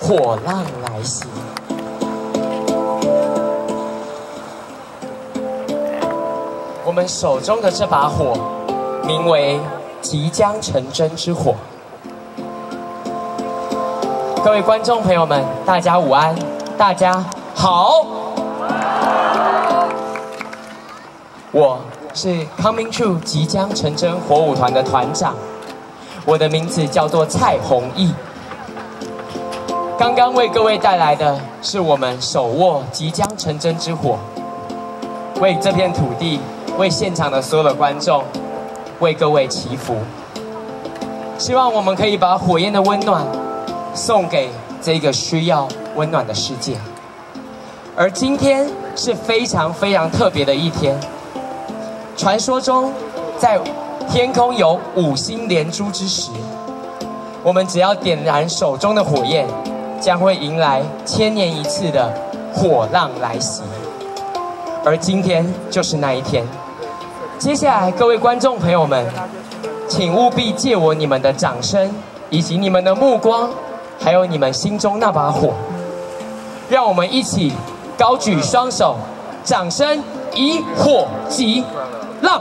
火浪来袭。我们手中的这把火，名为即将成真之火。各位观众朋友们，大家午安，大家好。我是 Coming True 即将成真火舞团的团长，我的名字叫做蔡弘毅。刚刚为各位带来的是我们手握即将成真之火，为这片土地，为现场的所有的观众，为各位祈福。希望我们可以把火焰的温暖送给这个需要温暖的世界。而今天是非常非常特别的一天。传说中，在天空有五星连珠之时，我们只要点燃手中的火焰，将会迎来千年一次的火浪来袭。而今天就是那一天。接下来，各位观众朋友们，请务必借我你们的掌声，以及你们的目光，还有你们心中那把火，让我们一起高举双手，掌声以火及。浪。